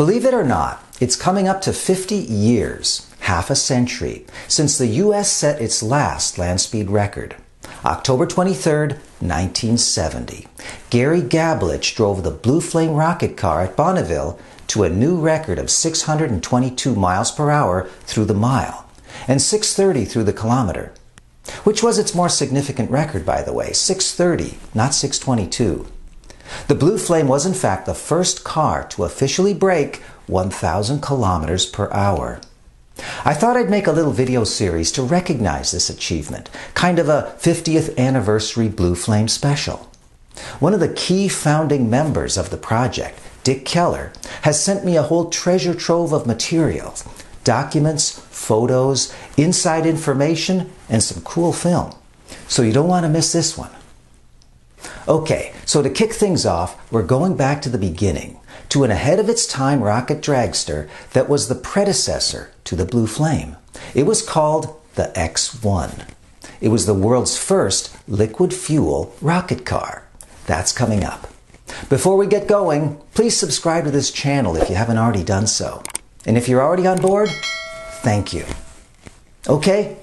Believe it or not, it's coming up to 50 years, half a century, since the U.S. set its last land speed record. October 23, 1970. Gary Gabelich drove the Blue Flame rocket car at Bonneville to a new record of 622 miles per hour through the mile and 630 through the kilometer, which was its more significant record, by the way, 630, not 622. The Blue Flame was in fact the first car to officially break 1,000 kilometers per hour. I thought I'd make a little video series to recognize this achievement, kind of a 50th anniversary Blue Flame special. One of the key founding members of the project, Dick Keller, has sent me a whole treasure trove of material documents, photos, inside information, and some cool film. So you don't want to miss this one. Okay, so to kick things off, we're going back to the beginning, to an ahead of its time rocket dragster that was the predecessor to the Blue Flame. It was called the X1. It was the world's first liquid fuel rocket car. That's coming up. Before we get going, please subscribe to this channel if you haven't already done so. And if you're already on board, thank you. Okay,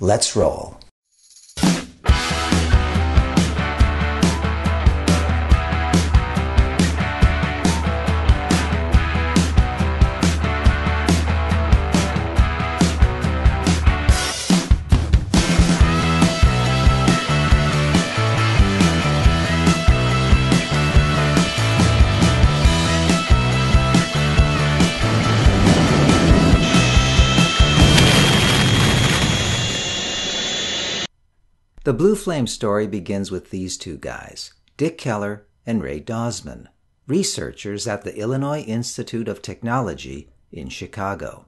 let's roll. The Blue Flame story begins with these two guys, Dick Keller and Ray Dausman, researchers at the Illinois Institute of Technology in Chicago.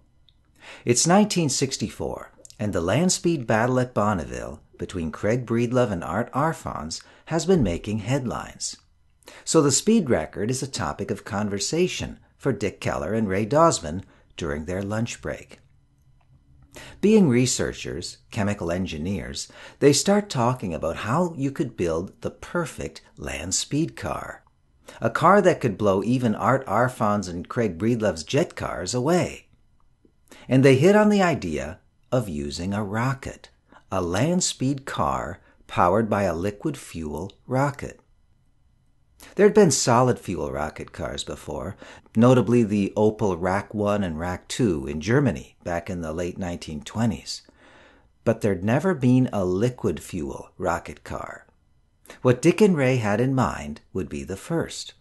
It's 1964, and the land speed battle at Bonneville between Craig Breedlove and Art Arfons has been making headlines. So the speed record is a topic of conversation for Dick Keller and Ray Dausman during their lunch break. Being researchers, chemical engineers, they start talking about how you could build the perfect land speed car. A car that could blow even Art Arfons and Craig Breedlove's jet cars away. And they hit on the idea of using a rocket, a land speed car powered by a liquid fuel rocket. There had been solid fuel rocket cars before, notably the Opel Rak 1 and Rak 2 in Germany back in the late 1920s. But there'd never been a liquid fuel rocket car. What Dick and Ray had in mind would be the first.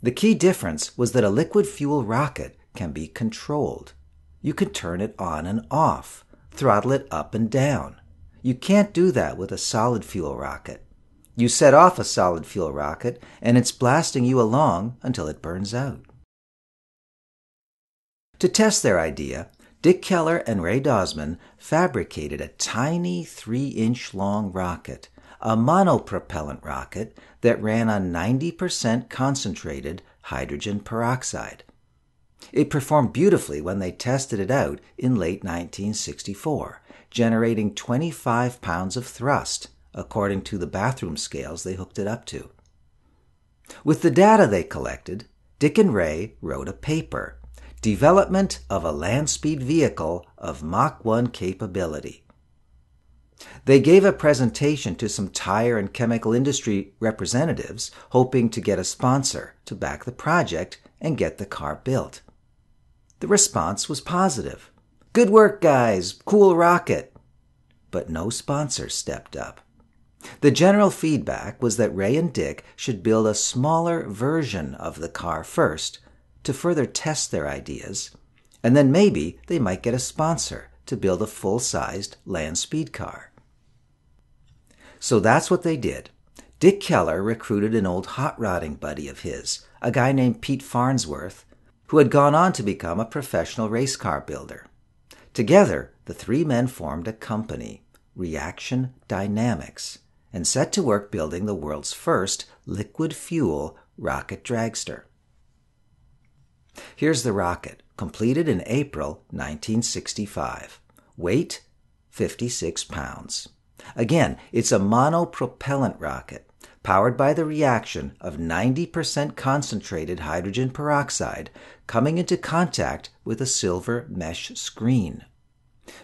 The key difference was that a liquid fuel rocket can be controlled. You can turn it on and off, throttle it up and down. You can't do that with a solid fuel rocket. You set off a solid fuel rocket, and it's blasting you along until it burns out. To test their idea, Dick Keller and Ray Dausman fabricated a tiny 3 inch long rocket, a monopropellant rocket that ran on 90% concentrated hydrogen peroxide. It performed beautifully when they tested it out in late 1964, generating 25 pounds of thrust according to the bathroom scales they hooked it up to. With the data they collected, Dick and Ray wrote a paper Development of a Land Speed Vehicle of Mach 1 Capability. They gave a presentation to some tire and chemical industry representatives, hoping to get a sponsor to back the project and get the car built. The response was positive. Good work, guys! Cool rocket! But no sponsor stepped up. The general feedback was that Ray and Dick should build a smaller version of the car first to further test their ideas, and then maybe they might get a sponsor to build a full sized land speed car. So that's what they did. Dick Keller recruited an old hot rodding buddy of his, a guy named Pete Farnsworth, who had gone on to become a professional race car builder. Together, the three men formed a company, Reaction Dynamics, and set to work building the world's first liquid fuel rocket dragster. Here's the rocket, completed in April 1965. Weight 56 pounds. Again, it's a monopropellant rocket. powered by the reaction of 90% concentrated hydrogen peroxide coming into contact with a silver mesh screen.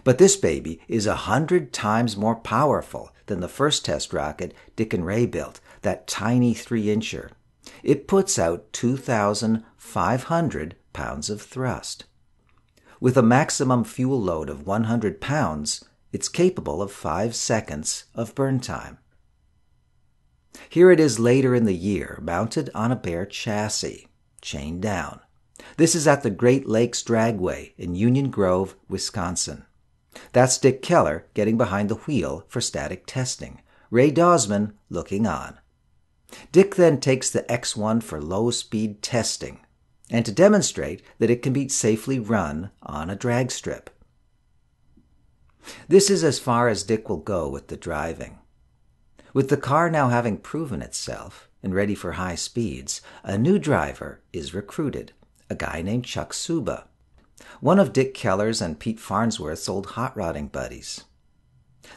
But this baby is a hundred times more powerful than the first test rocket Dick and Ray built, that tiny three incher. It puts out 2,500 pounds of thrust. With a maximum fuel load of 100 pounds, it's capable of 5 seconds of burn time. Here it is later in the year, mounted on a bare chassis, chained down. This is at the Great Lakes Dragway in Union Grove, Wisconsin. That's Dick Keller getting behind the wheel for static testing, Ray Dausman looking on. Dick then takes the X1 for low speed testing and to demonstrate that it can be safely run on a drag strip. This is as far as Dick will go with the driving. With the car now having proven itself and ready for high speeds, a new driver is recruited, a guy named Chuck Suba, one of Dick Keller's and Pete Farnsworth's old hot rodding buddies.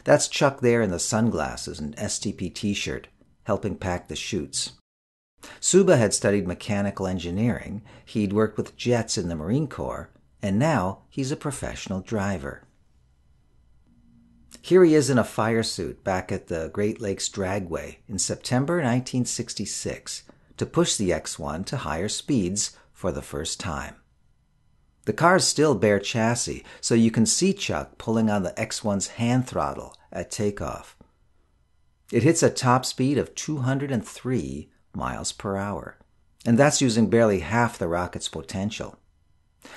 That's Chuck there in the sunglasses and STP t shirt, helping pack the chutes. Suba had studied mechanical engineering, he'd worked with jets in the Marine Corps, and now he's a professional driver. Here he is in a fire suit back at the Great Lakes Dragway in September 1966 to push the X 1 to higher speeds for the first time. The car's still bare chassis, so you can see Chuck pulling on the X 1's hand throttle at takeoff. It hits a top speed of 203 miles per hour, and that's using barely half the rocket's potential.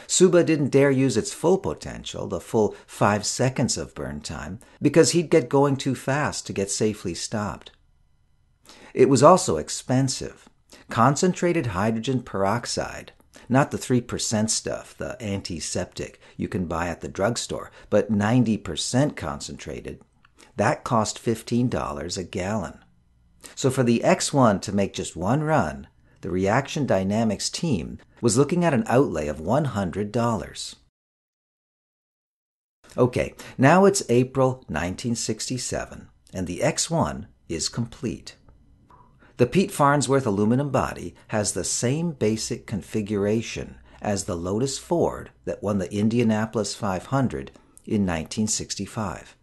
Suba didn't dare use its full potential, the full five seconds of burn time, because he'd get going too fast to get safely stopped. It was also expensive. Concentrated hydrogen peroxide, not the 3% stuff, the antiseptic you can buy at the drugstore, but 90% concentrated, that cost $15 a gallon. So for the X1 to make just one run, the Reaction Dynamics team was looking at an outlay of $100. Okay, now it's April 1967, and the X1 is complete. The Pete Farnsworth aluminum body has the same basic configuration as the Lotus Ford that won the Indianapolis 500 in 1965.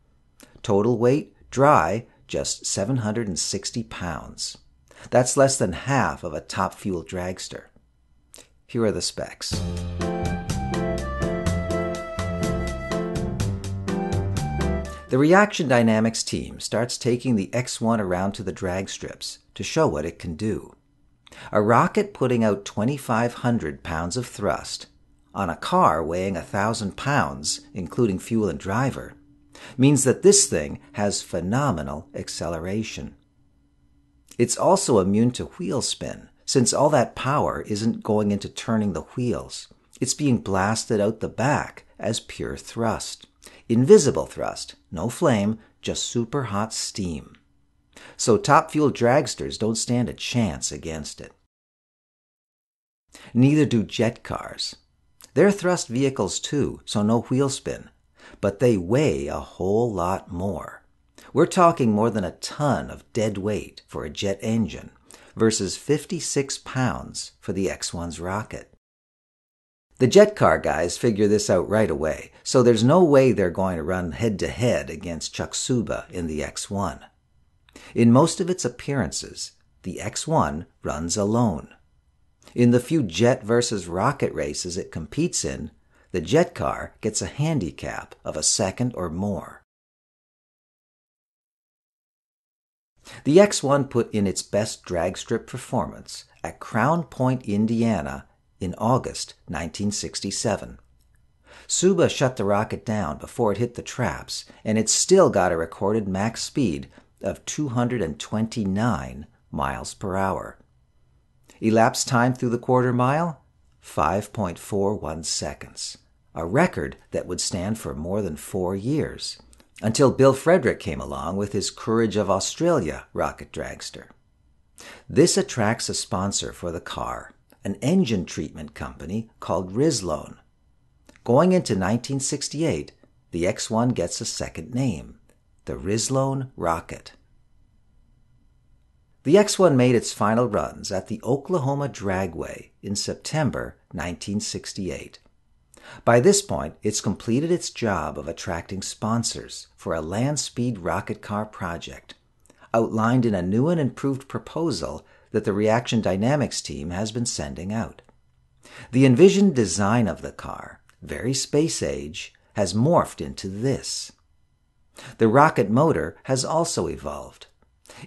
Total weight, dry, just 760 pounds. That's less than half of a top fuel dragster. Here are the specs. The Reaction Dynamics team starts taking the X1 around to the drag strips to show what it can do. A rocket putting out 2,500 pounds of thrust on a car weighing 1,000 pounds, including fuel and driver, means that this thing has phenomenal acceleration. It's also immune to wheel spin, since all that power isn't going into turning the wheels. It's being blasted out the back as pure thrust. Invisible thrust, no flame, just super hot steam. So top fuel dragsters don't stand a chance against it. Neither do jet cars. They're thrust vehicles too, so no wheel spin, but they weigh a whole lot more. We're talking more than a ton of dead weight for a jet engine versus 56 pounds for the X 1's rocket. The jet car guys figure this out right away, so there's no way they're going to run head to head against Chuck Suba in the X 1. In most of its appearances, the X 1 runs alone. In the few jet versus rocket races it competes in, the jet car gets a handicap of a second or more. The X1 put in its best drag strip performance at Crown Point, Indiana in August 1967. Suba shut the rocket down before it hit the traps, and it still got a recorded max speed of 229 miles per hour. Elapsed time through the quarter mile 5.41 seconds, a record that would stand for more than four years, until Bill Fredrick came along with his Courage of Australia rocket dragster. This attracts a sponsor for the car, an engine treatment company called Rislone. Going into 1968, the X 1 gets a second name the Rislone rocket. The The X1 made its final runs at the Oklahoma Dragway in September 1968. By this point, it's completed its job of attracting sponsors for a land speed rocket car project, outlined in a new and improved proposal that the Reaction Dynamics team has been sending out. The envisioned design of the car, very space age, has morphed into this. The rocket motor has also evolved.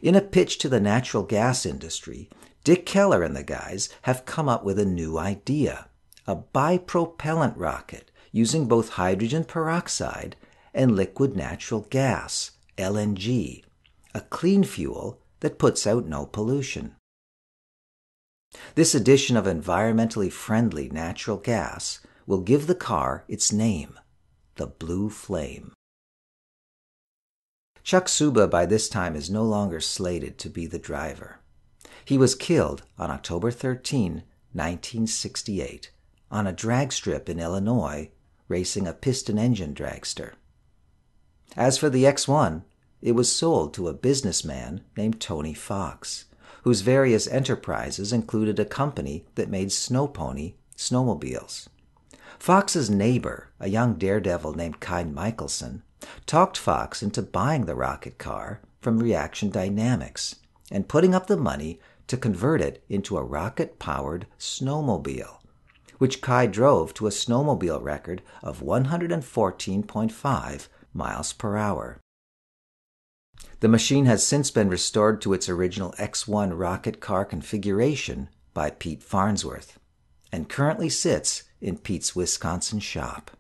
In a pitch to the natural gas industry, Dick Keller and the guys have come up with a new idea a bipropellant rocket using both hydrogen peroxide and liquid natural gas, LNG, a clean fuel that puts out no pollution. This addition of environmentally friendly natural gas will give the car its name, the Blue Flame. Chuck Suba by this time is no longer slated to be the driver. He was killed on October 13, 1968, on a drag strip in Illinois, racing a piston engine dragster. As for the X1, it was sold to a businessman named Tony Fox, whose various enterprises included a company that made snow pony snowmobiles. Fox's neighbor, a young daredevil named Ky Michaelson, talked Fox into buying the rocket car from Reaction Dynamics and putting up the money to convert it into a rocket powered snowmobile, which Ky drove to a snowmobile record of 114.5 miles per hour. The machine has since been restored to its original X1 rocket car configuration by Pete Farnsworth and currently sits in Pete's Wisconsin shop.